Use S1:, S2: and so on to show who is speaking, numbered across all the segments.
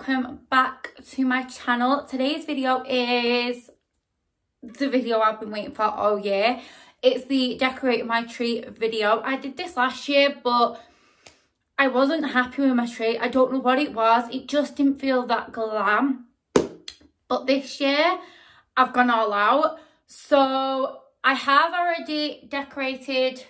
S1: welcome back to my channel. Today's video is the video i've been waiting for all year. It's the decorate my tree video. I did this last year but i wasn't happy with my tree. I don't know what it was. It just didn't feel that glam. But this year i've gone all out. So i have already decorated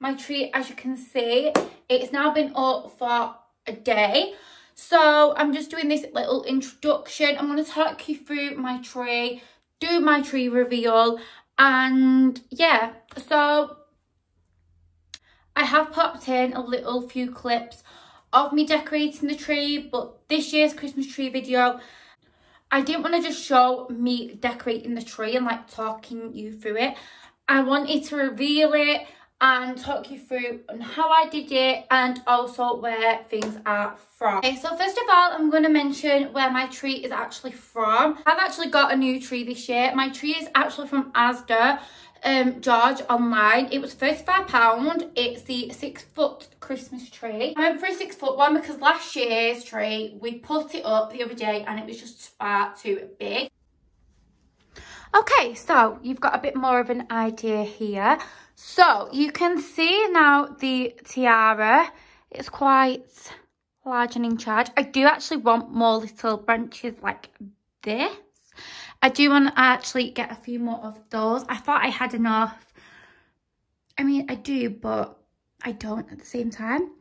S1: my tree as you can see. It's now been up for a day. So I'm just doing this little introduction. I'm going to talk you through my tree, do my tree reveal, and yeah, so I have popped in a little few clips of me decorating the tree, but this year's Christmas tree video, I didn't want to just show me decorating the tree and like talking you through it. I wanted to reveal it and talk you through on how I did it and also where things are from. Okay, so first of all, I'm going to mention where my tree is actually from. I've actually got a new tree this year. My tree is actually from Asda. Um, George online. It was £35. It's the six foot Christmas tree. I went for a six foot one because last year's tree, we put it up the other day and it was just far too big. Okay, so you've got a bit more of an idea here. So you can see now the tiara. It's quite large and in charge. I do actually want more little branches like this. I do want to actually get a few more of those. I thought I had enough. I mean, I do, but I don't at the same time.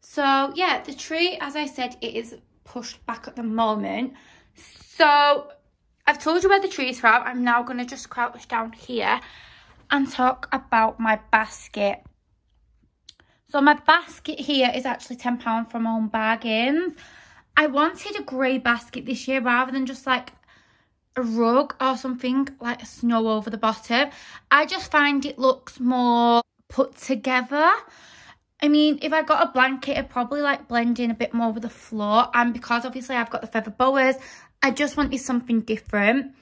S1: So yeah, the tree, as I said, it is pushed back at the moment. So I've told you where the tree is from. I'm now going to just crouch down here and talk about my basket. So my basket here is actually £10 from Home Bargains. I wanted a grey basket this year rather than just like a rug or something like snow over the bottom. I just find it looks more put together. I mean, if I got a blanket, it'd probably like blend in a bit more with the floor. And because obviously I've got the feather boas, I just wanted something different.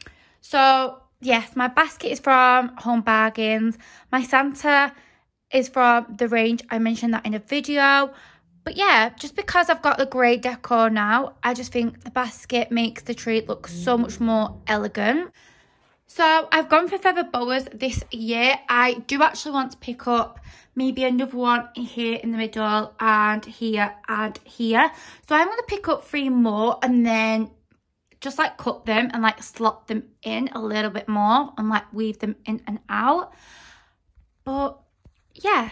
S1: So yes, my basket is from Home Bargains. My Santa is from the range. I mentioned that in a video. But yeah, just because I've got the grey decor now, I just think the basket makes the tree look so much more elegant. So I've gone for feather boas this year. I do actually want to pick up maybe another one here in the middle and here and here. So I'm going to pick up three more and then just like cut them and like slot them in a little bit more and like weave them in and out. But yeah,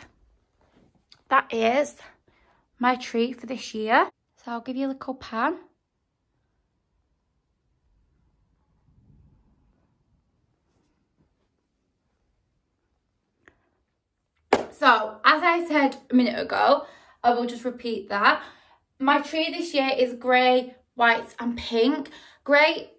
S1: that is my tree for this year. So I'll give you a little pan. So, as I said a minute ago, I will just repeat that. My tree this year is grey, white and pink grey,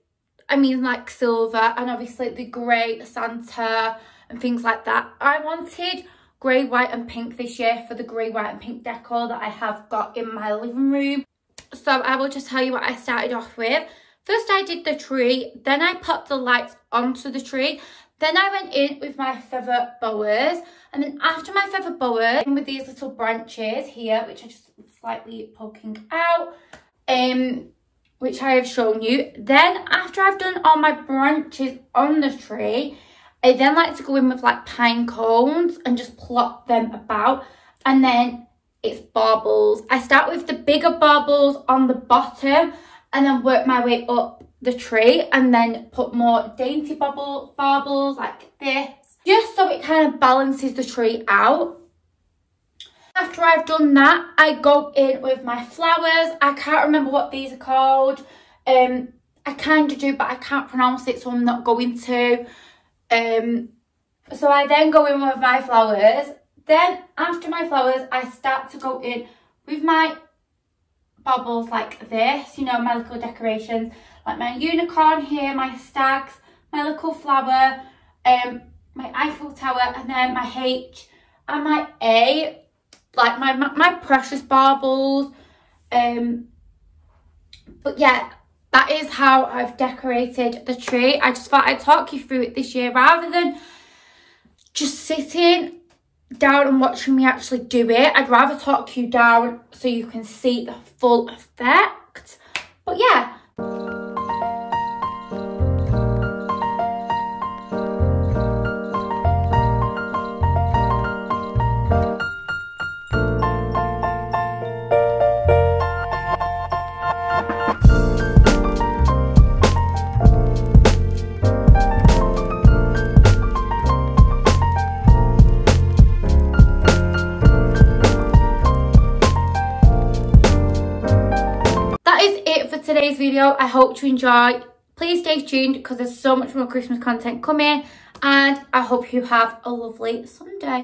S1: I mean like silver and obviously the grey Santa and things like that. I wanted grey, white and pink this year for the grey, white and pink decor that I have got in my living room. So I will just tell you what I started off with. First I did the tree, then I popped the lights onto the tree. Then I went in with my feather boas and then after my feather boas, with these little branches here, which are just slightly poking out, um, which I have shown you. Then after I've done all my branches on the tree, I then like to go in with like pine cones and just plop them about. And then it's baubles. I start with the bigger baubles on the bottom and then work my way up the tree and then put more dainty bubble baubles like this. Just so it kind of balances the tree out. After I've done that, I go in with my flowers. I can't remember what these are called. Um, I kind of do, but I can't pronounce it, so I'm not going to. Um, so I then go in with my flowers. Then after my flowers, I start to go in with my bubbles like this, you know, my little decorations, like my unicorn here, my stags, my little flower, um, my Eiffel Tower, and then my H and my A like my, my, precious baubles. Um, but yeah, that is how I've decorated the tree. I just thought I'd talk you through it this year rather than just sitting down and watching me actually do it. I'd rather talk you down so you can see the full effect. But yeah, today's video. I hope you enjoy. Please stay tuned because there's so much more Christmas content coming and I hope you have a lovely Sunday.